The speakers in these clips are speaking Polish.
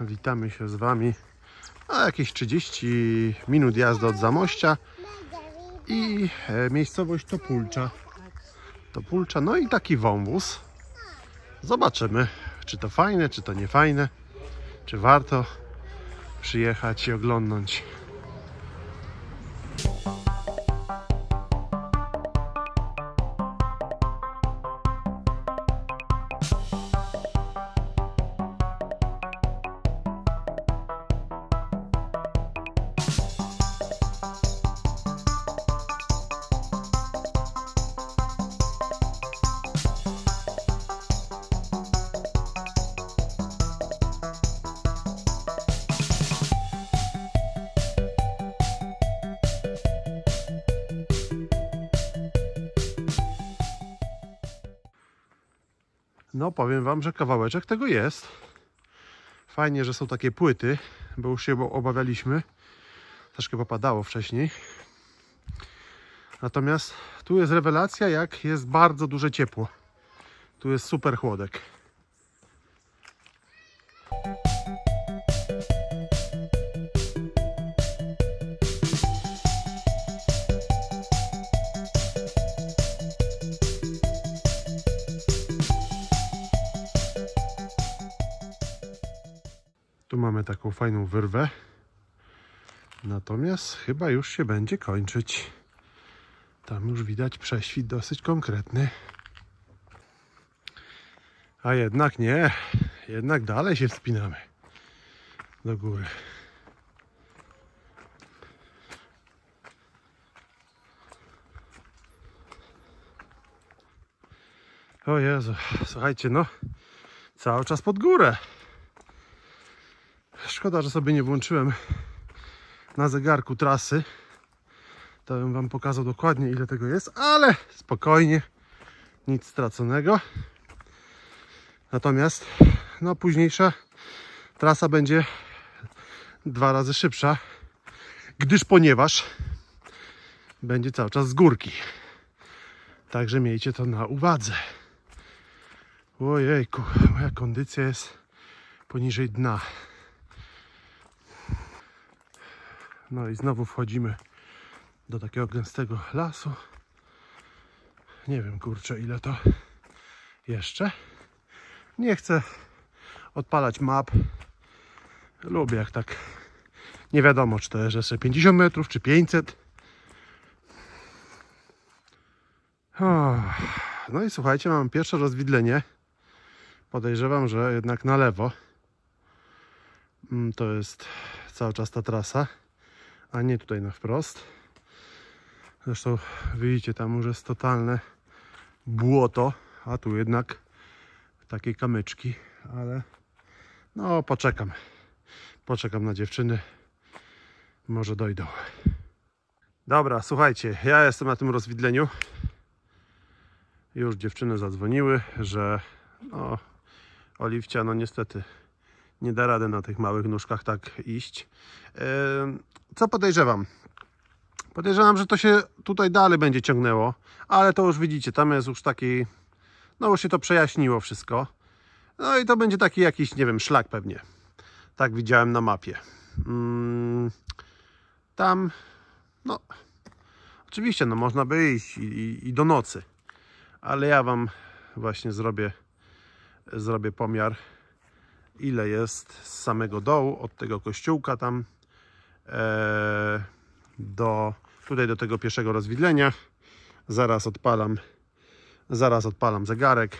witamy się z Wami. A jakieś 30 minut jazdy od Zamościa i e, miejscowość Topulcza. Topulcza, no i taki wąwóz. Zobaczymy, czy to fajne, czy to nie fajne, czy warto przyjechać i oglądnąć. No powiem Wam, że kawałeczek tego jest. Fajnie, że są takie płyty, bo już się obawialiśmy. Troszkę popadało wcześniej. Natomiast tu jest rewelacja, jak jest bardzo duże ciepło. Tu jest super chłodek. Mamy taką fajną wyrwę. Natomiast chyba już się będzie kończyć. Tam już widać prześwit dosyć konkretny. A jednak nie. Jednak dalej się wspinamy do góry. O Jezu, słuchajcie, no cały czas pod górę. Szkoda, że sobie nie włączyłem na zegarku trasy. To bym Wam pokazał dokładnie ile tego jest, ale spokojnie, nic straconego. Natomiast no późniejsza trasa będzie dwa razy szybsza, gdyż ponieważ będzie cały czas z górki. Także miejcie to na uwadze. Ojejku, moja kondycja jest poniżej dna. No i znowu wchodzimy do takiego gęstego lasu. Nie wiem kurczę ile to jeszcze. Nie chcę odpalać map. Lubię jak tak nie wiadomo czy to jest jeszcze 50 metrów czy 500. O, no i słuchajcie, mam pierwsze rozwidlenie. Podejrzewam, że jednak na lewo. Mm, To jest cały czas ta trasa a nie tutaj na wprost. Zresztą widzicie, tam już jest totalne błoto, a tu jednak takie kamyczki, ale no poczekam. Poczekam na dziewczyny. Może dojdą. Dobra, słuchajcie, ja jestem na tym rozwidleniu. Już dziewczyny zadzwoniły, że no, Oliwcia, no niestety nie da rady na tych małych nóżkach tak iść. Co podejrzewam? Podejrzewam, że to się tutaj dalej będzie ciągnęło, ale to już widzicie, tam jest już taki, no już się to przejaśniło wszystko. No i to będzie taki jakiś, nie wiem, szlak pewnie. Tak widziałem na mapie. Mm, tam, no, oczywiście, no można by iść i, i, i do nocy, ale ja Wam właśnie zrobię, zrobię pomiar ile jest z samego dołu, od tego kościółka tam e, do tutaj do tego pierwszego rozwidlenia. Zaraz odpalam, zaraz odpalam zegarek.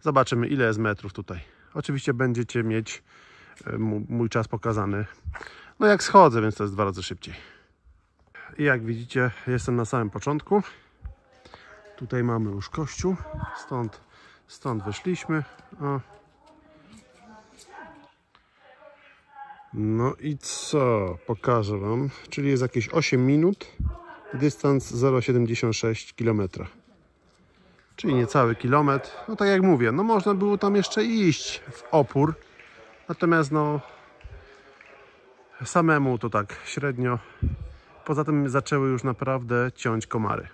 Zobaczymy ile jest metrów tutaj. Oczywiście będziecie mieć e, mój czas pokazany. No jak schodzę, więc to jest dwa razy szybciej. I jak widzicie, jestem na samym początku. Tutaj mamy już kościół, stąd, stąd wyszliśmy. O, No i co? Pokażę Wam. Czyli jest jakieś 8 minut. Dystans 0,76 km. Czyli niecały kilometr. No tak jak mówię, no można było tam jeszcze iść w opór. Natomiast no samemu to tak średnio. Poza tym zaczęły już naprawdę ciąć komary.